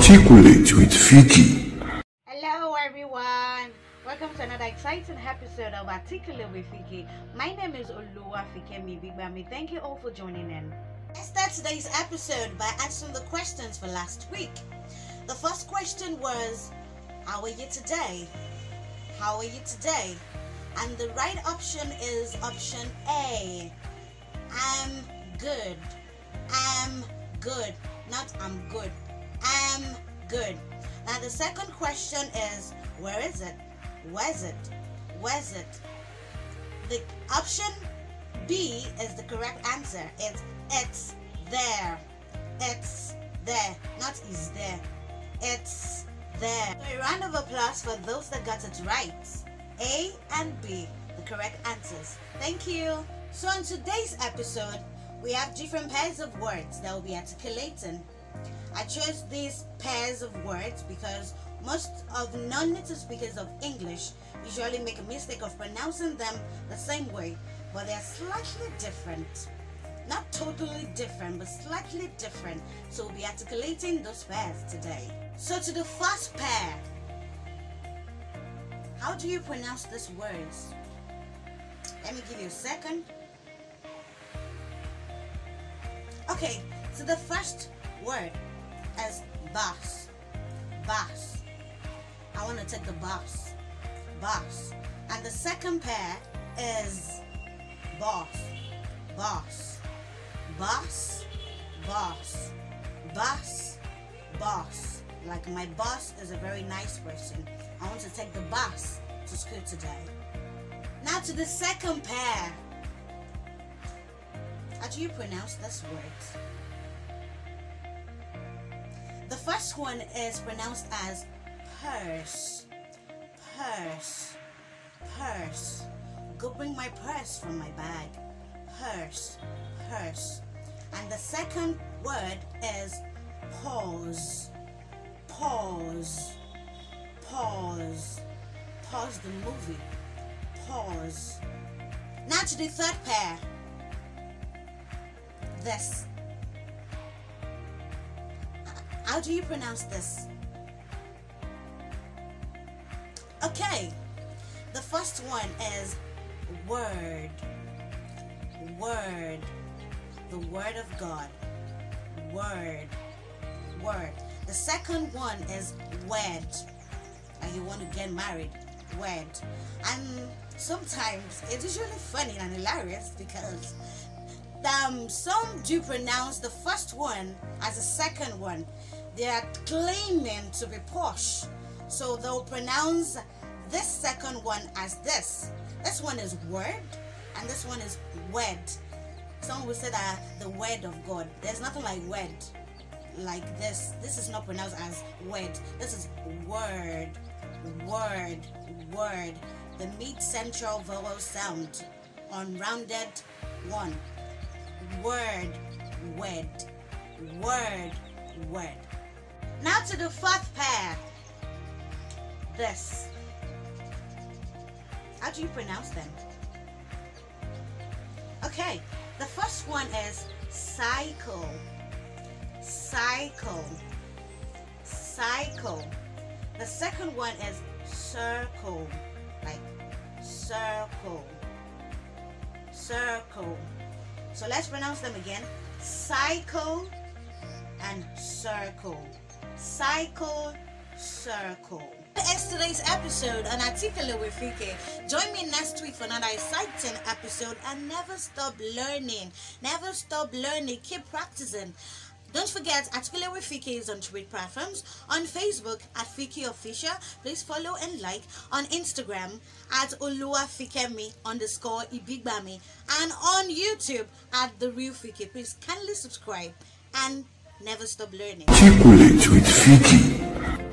Articulate with Fikkie. Hello everyone. Welcome to another exciting episode of Articulate with Fikkie. My name is Olua Fikemi Bigbami. Thank you all for joining in. Let's start today's episode by answering the questions for last week. The first question was, How are you today? How are you today? And the right option is option A. I'm good. I'm good. Not I'm good. Good. Now the second question is where is it? Where's it? Where's it? The option B is the correct answer. It's it's there. It's there. Not is there. It's there. So a round of applause for those that got it right. A and B, the correct answers. Thank you. So on today's episode, we have different pairs of words that will be articulating. I chose these pairs of words because most of non-native speakers of English usually make a mistake of pronouncing them the same way, but they're slightly different. Not totally different, but slightly different. So we'll be articulating those pairs today. So to the first pair, how do you pronounce these words? Let me give you a second. Okay, so the first word is boss. Boss. I want to take the boss. Boss. And the second pair is boss. Boss. Boss. Boss. Boss. Boss. Like my boss is a very nice person. I want to take the bus to school today. Now to the second pair. How do you pronounce this word? The first one is pronounced as purse. Purse. Purse. Go bring my purse from my bag. Purse. Purse. And the second word is pause. Pause. Pause. Pause the movie. Pause. Now to the third pair. This. How do you pronounce this? Okay. The first one is word. Word. The word of God. Word. Word. The second one is wed. And you want to get married. Wed. And sometimes it's usually funny and hilarious because um, some do pronounce the first one as the second one. They are claiming to be posh. So they'll pronounce this second one as this. This one is word and this one is wed. Some will say that the word of God. There's nothing like word like this. This is not pronounced as word. This is word, word, word. The mid-central vowel sound on rounded one. Word, word, word, word. Now to the fourth pair. This. How do you pronounce them? Okay, the first one is cycle. Cycle. Cycle. The second one is circle. Like circle. Circle. So let's pronounce them again. Cycle and circle. Cycle, circle. That's today's episode on Articulate with Fikkie. Join me next week for another exciting episode and never stop learning. Never stop learning. Keep practicing. Don't forget, Articulate with Fikkie is on Twitter platforms, on Facebook at Fikkie Official. Please follow and like on Instagram at Olua Fikemi underscore Ibigbami and on YouTube at The Real Fikkie. Please kindly subscribe and never stop learning. Articulate with Fikkie.